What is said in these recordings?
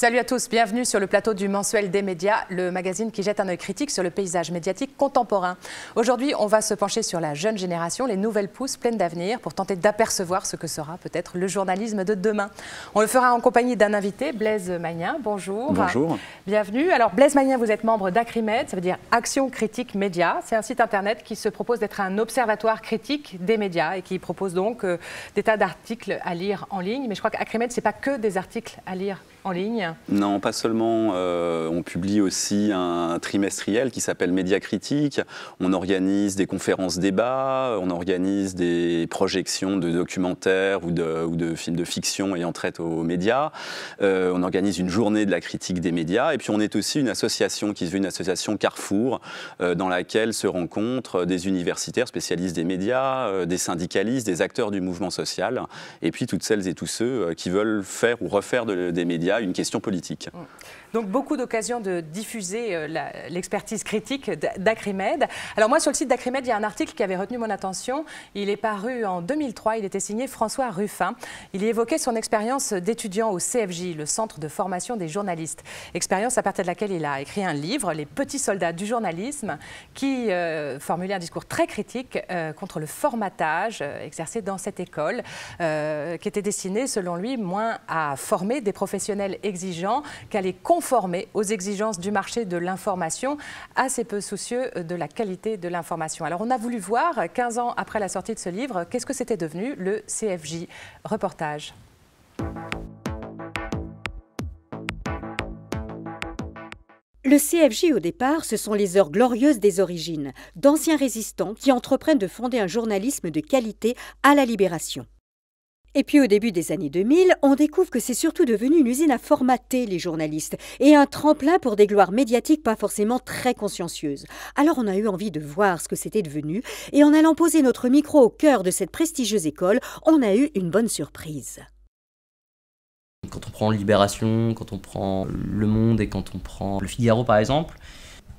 Salut à tous, bienvenue sur le plateau du mensuel des médias, le magazine qui jette un œil critique sur le paysage médiatique contemporain. Aujourd'hui, on va se pencher sur la jeune génération, les nouvelles pousses pleines d'avenir, pour tenter d'apercevoir ce que sera peut-être le journalisme de demain. On le fera en compagnie d'un invité, Blaise Magnin. Bonjour. Bonjour. Bienvenue. Alors, Blaise Magnin, vous êtes membre d'Acrimed, ça veut dire Action Critique Média. C'est un site internet qui se propose d'être un observatoire critique des médias et qui propose donc euh, des tas d'articles à lire en ligne. Mais je crois qu'Acrimed, ce n'est pas que des articles à lire en ligne Non, pas seulement. Euh, on publie aussi un trimestriel qui s'appelle Média Critique. On organise des conférences débats, on organise des projections de documentaires ou de, films de fiction ayant traite aux médias. Euh, on organise une journée de la critique des médias. Et puis on est aussi une association qui se veut une association Carrefour, euh, dans laquelle se rencontrent des universitaires spécialistes des médias, des syndicalistes, des acteurs du mouvement social, et puis toutes celles et tous ceux qui veulent faire ou refaire des médias une question politique. Donc beaucoup d'occasions de diffuser euh, l'expertise critique d'Acrimed. Alors moi, sur le site d'Acrimed, il y a un article qui avait retenu mon attention. Il est paru en 2003. Il était signé François Ruffin. Il y évoquait son expérience d'étudiant au CFJ, le Centre de formation des journalistes. Expérience à partir de laquelle il a écrit un livre, Les petits soldats du journalisme, qui euh, formulait un discours très critique euh, contre le formatage exercé dans cette école, qui était destiné, selon lui, moins à former des professionnels exigeants qu'à les conformer aux exigences du marché de l'information, assez peu soucieux de la qualité de l'information. Alors on a voulu voir, 15 ans après la sortie de ce livre, qu'est-ce que c'était devenu le CFJ Reportage. Le CFJ, au départ, ce sont les heures glorieuses des origines, d'anciens résistants qui entreprennent de fonder un journalisme de qualité à la libération. Et puis au début des années 2000, on découvre que c'est surtout devenu une usine à formater les journalistes et un tremplin pour des gloires médiatiques pas forcément très consciencieuses. Alors on a eu envie de voir ce que c'était devenu et en allant poser notre micro au cœur de cette prestigieuse école, on a eu une bonne surprise. Quand on prend Libération, quand on prend Le Monde et quand on prend Le Figaro par exemple,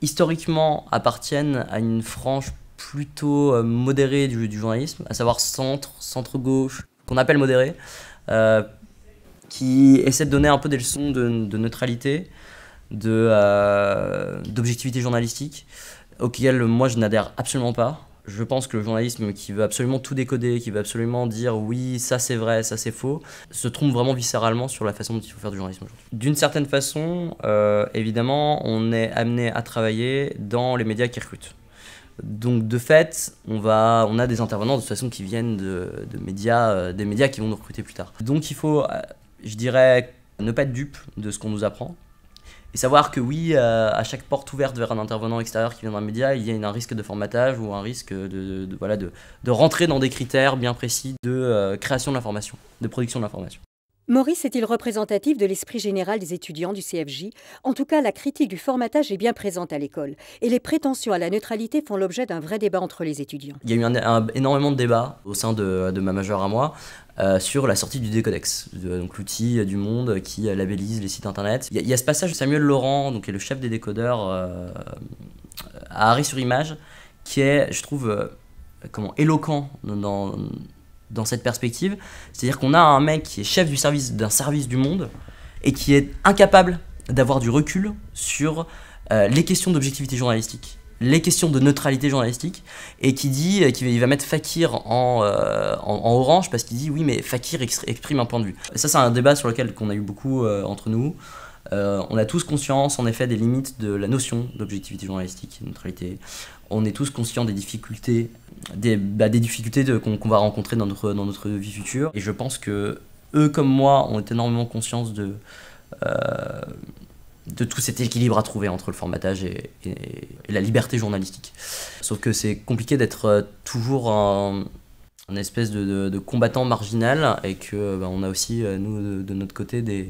historiquement appartiennent à une frange plutôt euh, modérée du, du journalisme, à savoir centre, centre-gauche, qu'on appelle modéré, euh, qui essaie de donner un peu des leçons de, neutralité, euh, d'objectivité journalistique, auquel moi je n'adhère absolument pas. Je pense que le journalisme qui veut absolument tout décoder, qui veut absolument dire oui, ça c'est vrai, ça c'est faux, se trompe vraiment viscéralement sur la façon dont il faut faire du journalisme aujourd'hui. D'une certaine façon, euh, évidemment, on est amené à travailler dans les médias qui recrutent. Donc de fait, on, va, on a des intervenants de toute façon qui viennent de, médias, euh, des médias qui vont nous recruter plus tard. Donc il faut, euh, je dirais, ne pas être dupe de ce qu'on nous apprend. Et savoir que oui, euh, à chaque porte ouverte vers un intervenant extérieur qui vient d'un média, il y a un risque de formatage ou un risque de, voilà, de, rentrer dans des critères bien précis de création de l'information, de production de l'information. Maurice est-il représentatif de l'esprit général des étudiants du CFJ En tout cas, la critique du formatage est bien présente à l'école et les prétentions à la neutralité font l'objet d'un vrai débat entre les étudiants. Il y a eu énormément de débats au sein de, ma majeure à moi euh, sur la sortie du Décodex, donc l'outil du monde qui labellise les sites internet. Il y, a, ce passage de Samuel Laurent, donc, qui est le chef des décodeurs euh, à Arrêt sur Image, qui est, je trouve, euh, comment, éloquent dans cette perspective. C'est-à-dire qu'on a un mec qui est chef du service d'un service du monde et qui est incapable d'avoir du recul sur euh, les questions d'objectivité journalistique, les questions de neutralité journalistique, et qui dit euh, qu'il va mettre Fakir en, euh, en, orange parce qu'il dit oui mais Fakir exprime un point de vue. Ça c'est un débat sur lequel on a eu beaucoup entre nous. On a tous conscience en effet des limites de la notion d'objectivité journalistique, de neutralité on est tous conscients des difficultés, des, bah, difficultés qu'on va rencontrer dans notre, vie future. Et je pense que eux comme moi ont énormément conscience de, euh, de tout cet équilibre à trouver entre le formatage et, la liberté journalistique. Sauf que c'est compliqué d'être euh, toujours un, espèce de, combattant marginal et que bah, on a aussi, euh, nous, de, notre côté, des,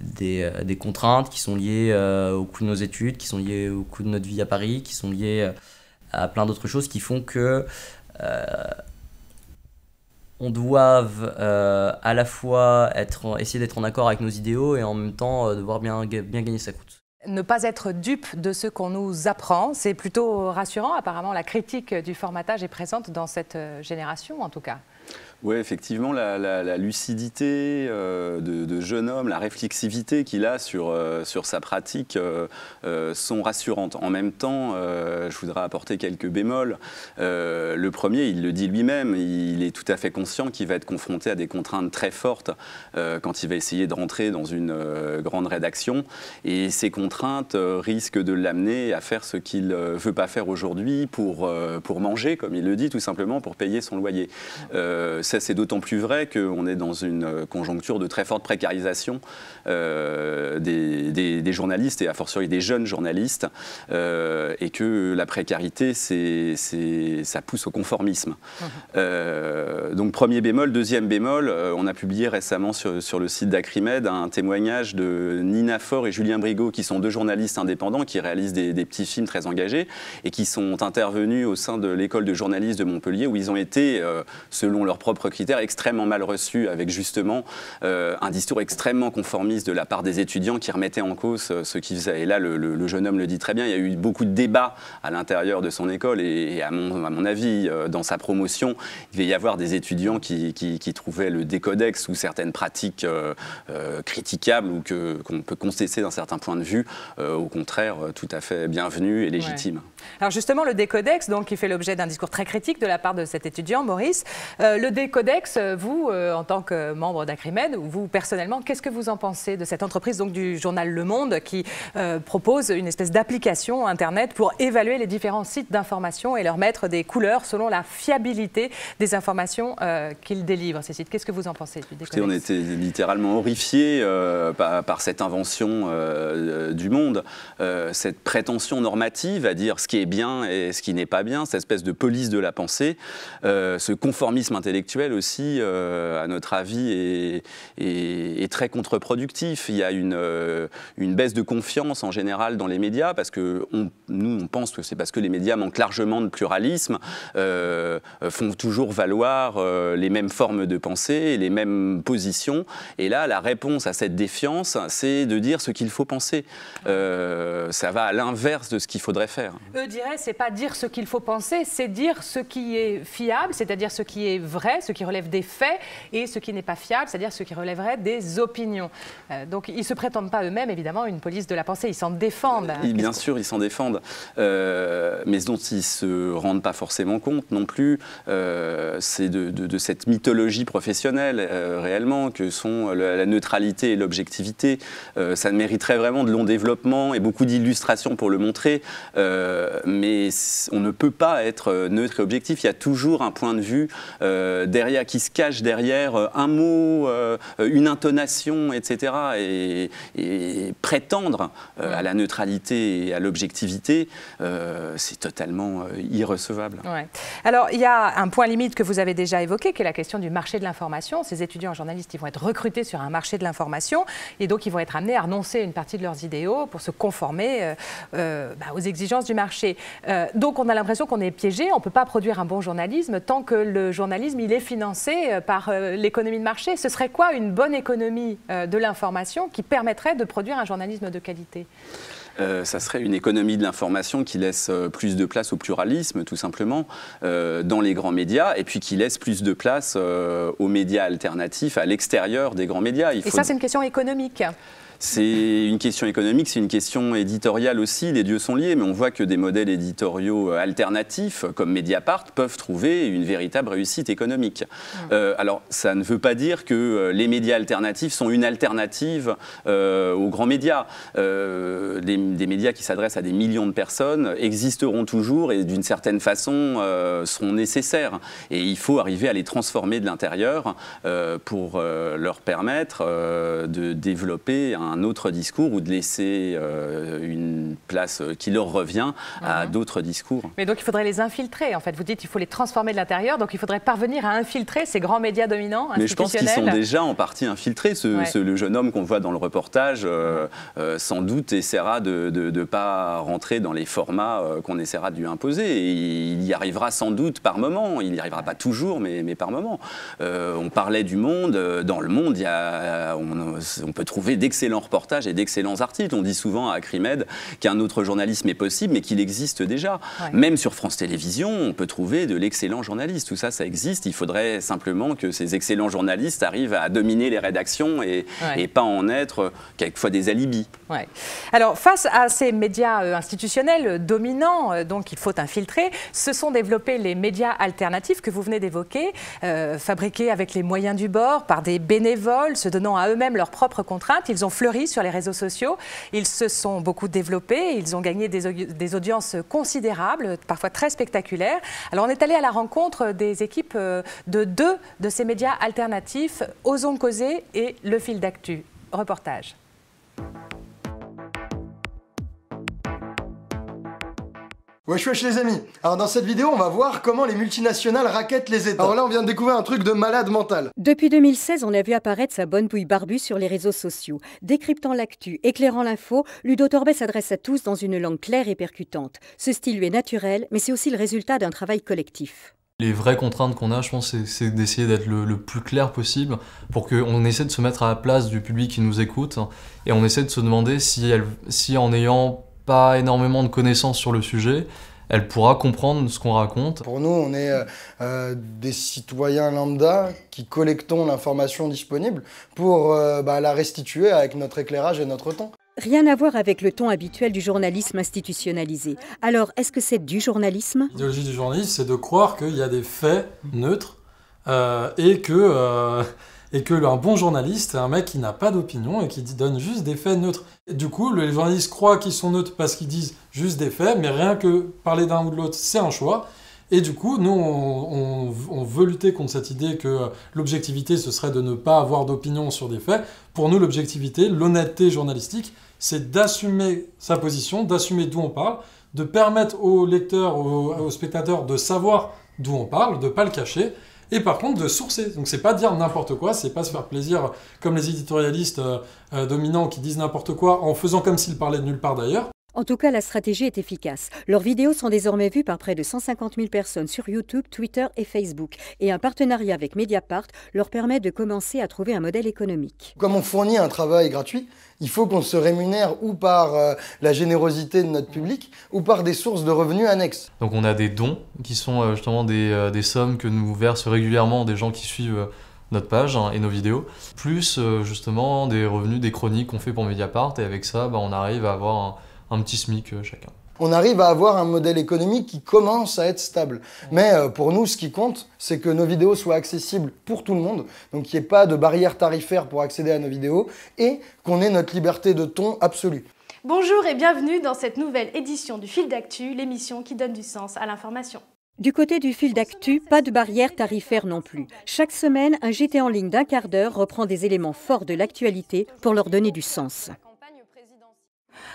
des, contraintes qui sont liées au coût de nos études, qui sont liées au coût de notre vie à Paris, qui sont liées à plein d'autres choses qui font que euh, on euh, à la fois essayer d'être en accord avec nos idéaux et en même temps euh, devoir bien, bien gagner sa croûte. Ne pas être dupe de ce qu'on nous apprend, c'est plutôt rassurant. Apparemment, la critique du formatage est présente dans cette génération, en tout cas. Oui, effectivement, la, lucidité euh, de, jeune homme, la réflexivité qu'il a sur, euh, sur sa pratique euh, sont rassurantes. En même temps, je voudrais apporter quelques bémols. le premier, il le dit lui-même, il est tout à fait conscient qu'il va être confronté à des contraintes très fortes quand il va essayer de rentrer dans une grande rédaction. Et ces contraintes risquent de l'amener à faire ce qu'il ne veut pas faire aujourd'hui pour, pour manger, comme il le dit, tout simplement pour payer son loyer c'est d'autant plus vrai qu'on est dans une euh, conjoncture de très forte précarisation euh, des, journalistes et a fortiori des jeunes journalistes, euh, et que la précarité, c'est, ça pousse au conformisme. Mmh. donc premier bémol, deuxième bémol, on a publié récemment sur, le site d'Acrimed un témoignage de Nina Faure et Julien Brigaud, qui sont deux journalistes indépendants qui réalisent des, des petits films très engagés et qui sont intervenus au sein de l'école de journalisme de Montpellier, où ils ont été, selon leur propre critères extrêmement mal reçus, avec justement euh, un discours extrêmement conformiste de la part des étudiants qui remettaient en cause euh, ce qu'ils faisaient. Et là, le, jeune homme le dit très bien, il y a eu beaucoup de débats à l'intérieur de son école, et, à, mon, à, mon, avis, euh, dans sa promotion, il va y avoir des étudiants qui, qui, trouvaient le décodex ou certaines pratiques critiquables ou qu'on peut contester d'un certain point de vue, au contraire, tout à fait bienvenue et légitime. Alors justement, le décodex, donc, qui fait l'objet d'un discours très critique de la part de cet étudiant, Maurice, le Codex, euh, vous, euh, en tant que membre d'Acrimed, vous personnellement, qu'est-ce que vous en pensez de cette entreprise donc, du journal Le Monde qui euh, propose une espèce d'application Internet pour évaluer les différents sites d'information et leur mettre des couleurs selon la fiabilité des informations qu'ils délivrent, ces sites? Qu'est-ce que vous en pensez du Écoutez, On était littéralement horrifiés par, cette invention du monde, cette prétention normative à dire ce qui est bien et ce qui n'est pas bien, cette espèce de police de la pensée, ce conformisme intellectuel aussi, euh, à notre avis, est, très contre-productif. Il y a une, euh, une, baisse de confiance en général dans les médias, parce que nous, on pense que c'est parce que les médias manquent largement de pluralisme, euh, font toujours valoir les mêmes formes de pensée, les mêmes positions. Et là, la réponse à cette défiance, c'est de dire ce qu'il faut penser. ça va à l'inverse de ce qu'il faudrait faire. Eux diraient, c'est pas dire ce qu'il faut penser, c'est dire ce qui est fiable, c'est-à-dire ce qui est vrai, ce qui relève des faits, et ce qui n'est pas fiable, c'est-à-dire ce qui relèverait des opinions. Euh, donc ils ne se prétendent pas eux-mêmes, évidemment, une police de la pensée, ils s'en défendent. bien sûr, ils s'en défendent, euh, mais dont ils ne se rendent pas forcément compte non plus, euh, c'est de, cette mythologie professionnelle réellement que sont la, neutralité et l'objectivité. ça mériterait vraiment de long développement et beaucoup d'illustrations pour le montrer, mais on ne peut pas être neutre et objectif. Il y a toujours un point de vue derrière, qui se cache derrière euh, un mot, euh, une intonation, etc. Et, prétendre euh, à la neutralité et à l'objectivité, c'est totalement irrecevable. Alors, il y a un point limite que vous avez déjà évoqué, qui est la question du marché de l'information. Ces étudiants journalistes, ils vont être recrutés sur un marché de l'information, et donc ils vont être amenés à renoncer une partie de leurs idéaux pour se conformer bah, aux exigences du marché. donc, on a l'impression qu'on est piégé, on ne peut pas produire un bon journalisme tant que le journalisme, il est financé euh, par euh, l'économie de marché. Ce serait quoi une bonne économie euh, de l'information qui permettrait de produire un journalisme de qualité? Ça serait une économie de l'information qui laisse plus de place au pluralisme, tout simplement, dans les grands médias, et puis qui laisse plus de place aux médias alternatifs à l'extérieur des grands médias. et ça, c'est une question économique c'est une question économique, c'est une question éditoriale aussi, les dieux sont liés, mais on voit que des modèles éditoriaux euh, alternatifs, comme Mediapart, peuvent trouver une véritable réussite économique. Euh, alors, ça ne veut pas dire que euh, les médias alternatifs sont une alternative aux grands médias. des médias qui s'adressent à des millions de personnes existeront toujours et d'une certaine façon seront nécessaires. Et il faut arriver à les transformer de l'intérieur pour leur permettre de développer un un autre discours ou de laisser euh, une place qui leur revient à mhm. d'autres discours. Mais donc il faudrait les infiltrer, en fait. Vous dites qu'il faut les transformer de l'intérieur, donc il faudrait parvenir à infiltrer ces grands médias dominants Mais je pense qu'ils sont déjà en partie infiltrés. Ce, le jeune homme qu'on voit dans le reportage, euh, euh, sans doute, essaiera de ne pas rentrer dans les formats qu'on essaiera de lui imposer. Et il y arrivera sans doute par moment. Il n'y arrivera pas toujours, mais, mais par moment. on parlait du monde. Dans le monde, il y a, on, on peut trouver d'excellents d'excellents reportages et d'excellents articles. On dit souvent à Acrimed qu'un autre journalisme est possible, mais qu'il existe déjà. Même sur France Télévisions, on peut trouver de l'excellent journaliste. Tout ça, ça existe. Il faudrait simplement que ces excellents journalistes arrivent à dominer les rédactions et, et pas en être quelquefois des alibis. Ouais. Alors, face à ces médias euh, institutionnels dominants, euh, donc il faut infiltrer, se sont développés les médias alternatifs que vous venez d'évoquer, euh, fabriqués avec les moyens du bord, par des bénévoles, se donnant à eux-mêmes leurs propres contraintes. Ils ont fleuri sur les réseaux sociaux, ils se sont beaucoup développés, ils ont gagné des, audiences considérables, parfois très spectaculaires. Alors, on est allé à la rencontre des équipes de deux de ces médias alternatifs, Osons causer et Le Fil d'actu. Reportage. Wesh wesh les amis Alors dans cette vidéo, on va voir comment les multinationales raquettent les États. Alors là, on vient de découvrir un truc de malade mental. Depuis 2016, on a vu apparaître sa bonne bouille barbue sur les réseaux sociaux. Décryptant l'actu, éclairant l'info, Ludo Torbet s'adresse à tous dans une langue claire et percutante. Ce style lui est naturel, mais c'est aussi le résultat d'un travail collectif. Les vraies contraintes qu'on a, je pense, c'est d'essayer d'être le, plus clair possible pour qu'on essaie de se mettre à la place du public qui nous écoute et on essaie de se demander si, elle, si en ayant pas énormément de connaissances sur le sujet, elle pourra comprendre ce qu'on raconte. Pour nous, on est euh, euh, des citoyens lambda qui collectons l'information disponible pour euh, bah, la restituer avec notre éclairage et notre temps. Rien à voir avec le ton habituel du journalisme institutionnalisé. Alors, est-ce que c'est du journalisme? L'idéologie du journalisme, c'est de croire qu'il y a des faits neutres et que et que un bon journaliste est un mec qui n'a pas d'opinion et qui donne juste des faits neutres. du coup, les journalistes croient qu'ils sont neutres parce qu'ils disent juste des faits, mais rien que parler d'un ou de l'autre, c'est un choix. Et du coup, nous, on, veut lutter contre cette idée que l'objectivité, ce serait de ne pas avoir d'opinion sur des faits. Pour nous, l'objectivité, l'honnêteté journalistique, c'est d'assumer sa position, d'assumer d'où on parle, de permettre aux lecteurs, aux spectateurs de savoir d'où on parle, de ne pas le cacher, et par contre de sourcer. Donc c'est pas dire n'importe quoi, c'est pas se faire plaisir comme les éditorialistes euh, euh, dominants qui disent n'importe quoi en faisant comme s'ils parlaient de nulle part d'ailleurs. En tout cas, la stratégie est efficace. Leurs vidéos sont désormais vues par près de 150 000 personnes sur YouTube, Twitter et Facebook. Et un partenariat avec Mediapart leur permet de commencer à trouver un modèle économique. Comme on fournit un travail gratuit, il faut qu'on se rémunère ou par euh, la générosité de notre public ou par des sources de revenus annexes. Donc on a des dons qui sont euh, justement des, euh, des, sommes que nous versent régulièrement des gens qui suivent notre page hein, et nos vidéos, plus justement des revenus des chroniques qu'on fait pour Mediapart et avec ça bah, on arrive à avoir un un petit SMIC euh, chacun. On arrive à avoir un modèle économique qui commence à être stable. Mais euh, pour nous, ce qui compte, c'est que nos vidéos soient accessibles pour tout le monde, donc qu'il n'y ait pas de barrière tarifaire pour accéder à nos vidéos, et qu'on ait notre liberté de ton absolue. Bonjour et bienvenue dans cette nouvelle édition du Fil d'Actu, l'émission qui donne du sens à l'information. Du côté du fil d'actu, pas de barrière tarifaire non plus. Chaque semaine, un JT en ligne d'un quart d'heure reprend des éléments forts de l'actualité pour leur donner du sens.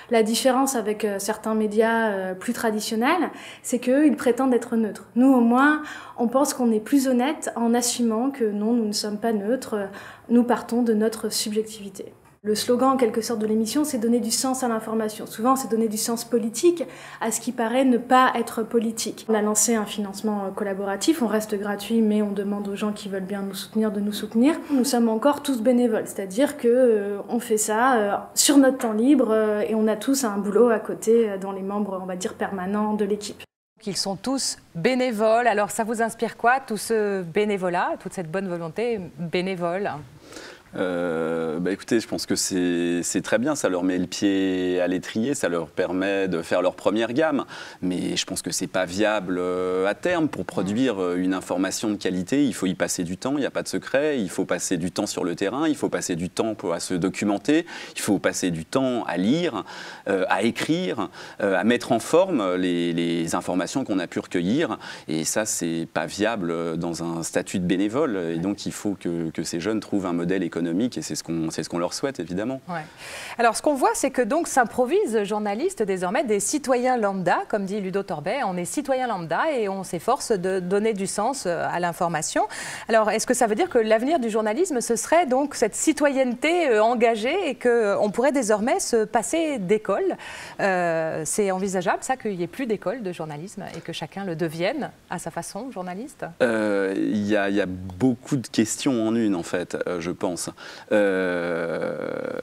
La différence avec euh, certains médias euh, plus traditionnels, c'est qu'eux, ils prétendent être neutres. Nous, au moins, on pense qu'on est plus honnête en assumant que non, nous ne sommes pas neutres, nous partons de notre subjectivité. Le slogan, en quelque sorte, de l'émission, c'est donner du sens à l'information. Souvent, c'est donner du sens politique à ce qui paraît ne pas être politique. On a lancé un financement collaboratif, on reste gratuit, mais on demande aux gens qui veulent bien nous soutenir de nous soutenir. Nous sommes encore tous bénévoles, c'est-à-dire que euh, on fait ça euh, sur notre temps libre euh, et on a tous un boulot à côté dans les membres, on va dire, permanents de l'équipe. Ils sont tous bénévoles. Alors, ça vous inspire quoi, tout ce bénévolat, toute cette bonne volonté bénévole? Euh, bah écoutez, je pense que c'est très bien, ça leur met le pied à l'étrier, ça leur permet de faire leur première gamme, mais je pense que c'est pas viable euh, à terme. Pour produire euh, une information de qualité, il faut y passer du temps, il n'y a pas de secret, il faut passer du temps sur le terrain, il faut passer du temps pour, à se documenter, il faut passer du temps à lire, à écrire, à mettre en forme les, les informations qu'on a pu recueillir, et ça, c'est pas viable dans un statut de bénévole, et donc il faut que, que ces jeunes trouvent un modèle économique et c'est ce qu'on ce qu'on leur souhaite évidemment. Alors ce qu'on voit, c'est que donc s'improvisent journalistes désormais des citoyens lambda, comme dit Ludo Torbet, on est citoyens lambda et on s'efforce de donner du sens euh, à l'information. Alors est-ce que ça veut dire que l'avenir du journalisme, ce serait donc cette citoyenneté euh, engagée et qu'on euh, pourrait désormais se passer d'école? C'est envisageable ça qu'il n'y ait plus d'école de journalisme et que chacun le devienne à sa façon journaliste? Il y, y, a beaucoup de questions en une en fait, je pense. Euh,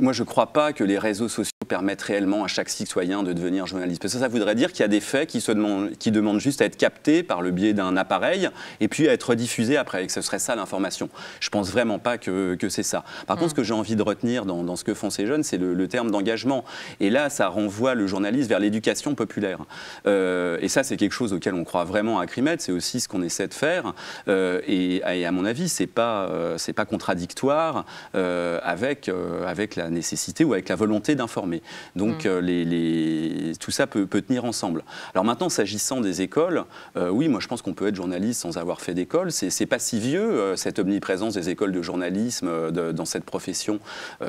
moi, je ne crois pas que les réseaux sociaux permettent réellement à chaque citoyen de devenir journaliste. Parce que ça, voudrait dire qu'il y a des faits qui, se demandent, qui demandent juste à être captés par le biais d'un appareil et puis à être diffusés après, et que ce serait ça l'information. Je ne pense vraiment pas que, que c'est ça. Par contre, ce que j'ai envie de retenir dans, dans, ce que font ces jeunes, c'est le, le, terme d'engagement. Et là, ça renvoie le journaliste vers l'éducation populaire. Euh, et ça, c'est quelque chose auquel on croit vraiment à Crimet. C'est aussi ce qu'on essaie de faire. Euh, et, et, à mon avis, ce n'est pas, euh, pas contradictoire avec avec la nécessité ou avec la volonté d'informer. Donc mm. euh, les, tout ça peut, peut, tenir ensemble. Alors maintenant, s'agissant des écoles, euh, oui, moi je pense qu'on peut être journaliste sans avoir fait d'école. C'est pas si vieux, euh, cette omniprésence des écoles de journalisme de, dans cette profession.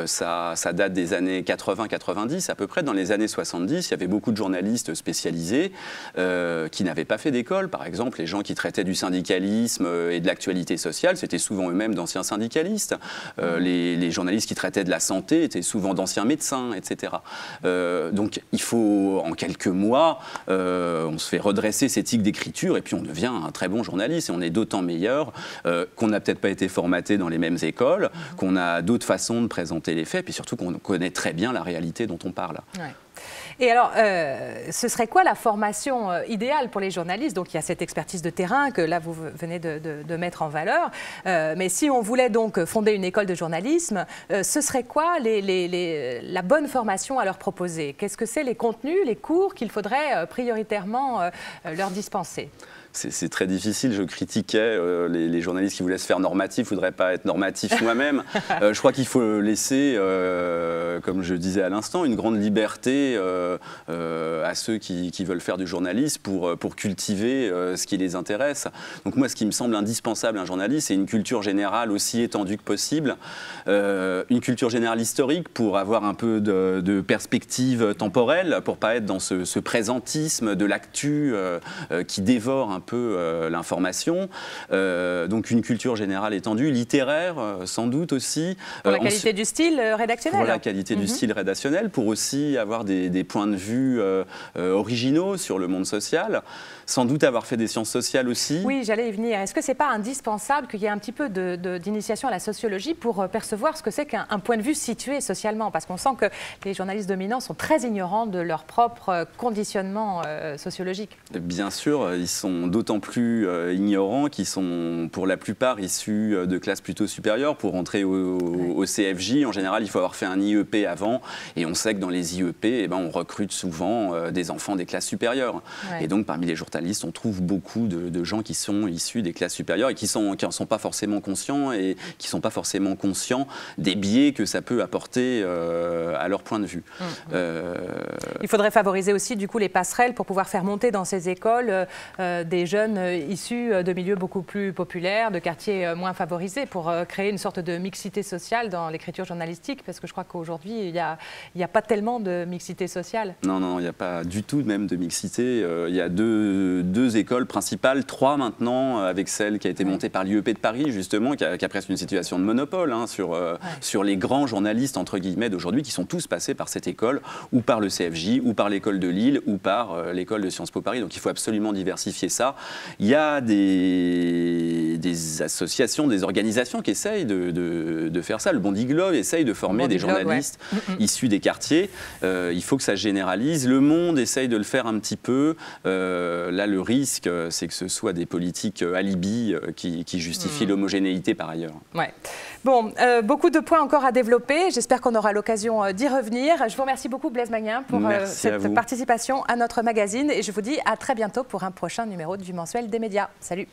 ça, ça, date des années 80-90 à peu près. Dans les années 70, il y avait beaucoup de journalistes spécialisés qui n'avaient pas fait d'école. Par exemple, les gens qui traitaient du syndicalisme et de l'actualité sociale, c'était souvent eux-mêmes d'anciens syndicalistes. Les, les journalistes qui traitaient de la santé étaient souvent d'anciens médecins, etc. Euh, donc il faut, en quelques mois, euh, on se fait redresser cette éthique d'écriture et puis on devient un très bon journaliste et on est d'autant meilleur euh, qu'on n'a peut-être pas été formaté dans les mêmes écoles, qu'on a d'autres façons de présenter les faits, puis surtout qu'on connaît très bien la réalité dont on parle. Et alors, euh, ce serait quoi la formation euh, idéale pour les journalistes? Donc, il y a cette expertise de terrain que là, vous venez de, mettre en valeur. Euh, mais si on voulait donc fonder une école de journalisme, ce serait quoi la bonne formation à leur proposer? Qu'est-ce que c'est les contenus, les cours qu'il faudrait prioritairement leur dispenser? C'est très difficile. Je critiquais euh, les, les, journalistes qui voulaient se faire normatifs. Je ne voudrais pas être normatif moi-même. euh, je crois qu'il faut laisser, euh, comme je disais à l'instant, une grande liberté à ceux qui, qui, veulent faire du journalisme pour, pour cultiver ce qui les intéresse. Donc moi, ce qui me semble indispensable à un journaliste, c'est une culture générale aussi étendue que possible. Une culture générale historique pour avoir un peu de, de perspective temporelle, pour pas être dans ce, ce présentisme de l'actu qui dévore un peu euh, l'information. Euh, donc une culture générale étendue, littéraire euh, sans doute aussi. Pour la qualité du style rédactionnel Pour la qualité mm -hmm. du style rédactionnel, pour aussi avoir des, des points de vue originaux sur le monde social. Sans doute avoir fait des sciences sociales aussi. Oui, j'allais y venir. Est-ce que c'est pas indispensable qu'il y ait un petit peu d'initiation à la sociologie pour percevoir ce que c'est qu'un point de vue situé socialement? Parce qu'on sent que les journalistes dominants sont très ignorants de leur propre conditionnement sociologique. Bien sûr, ils sont d'autant plus euh, ignorants qu'ils sont pour la plupart issus de classes plutôt supérieures. Pour entrer au, CFJ, en général, il faut avoir fait un IEP avant. Et on sait que dans les IEP, eh ben, on recrute souvent euh, des enfants des classes supérieures. Et donc, parmi les journalistes, on trouve beaucoup de, de, gens qui sont issus des classes supérieures et qui n'en qui sont pas forcément conscients et qui ne sont pas forcément conscients des biais que ça peut apporter euh, à leur point de vue. Mmh. Euh... Il faudrait favoriser aussi, du coup, les passerelles pour pouvoir faire monter dans ces écoles euh, des jeunes issus de milieux beaucoup plus populaires, de quartiers moins favorisés, pour créer une sorte de mixité sociale dans l'écriture journalistique, parce que je crois qu'aujourd'hui, il n'y a, a, pas tellement de mixité sociale. Non, non, il n'y a pas du tout même de mixité. Il y a deux, deux, écoles principales, trois maintenant, avec celle qui a été montée par l'IEP de Paris, justement, qui a, qui a, presque une situation de monopole hein, sur, ouais. sur les grands journalistes, entre guillemets, d'aujourd'hui, qui sont tous passés par cette école, ou par le CFJ, ou par l'école de Lille, ou par l'école de Sciences Po Paris. Donc il faut absolument diversifier ça. Il y a des, des associations, des organisations qui essayent de, de, de, faire ça. Le Bondi Globe essaye de former Bondi des journalistes Globe, ouais. issus des quartiers. Euh, il faut que ça se généralise. Le Monde essaye de le faire un petit peu. Euh, là, le risque, c'est que ce soit des politiques alibi qui, qui justifient mmh. l'homogénéité par ailleurs. Ouais. Bon, euh, beaucoup de points encore à développer. J'espère qu'on aura l'occasion euh, d'y revenir. Je vous remercie beaucoup, Blaise Magnin, pour euh, cette à participation à notre magazine. Et je vous dis à très bientôt pour un prochain numéro du mensuel des médias. Salut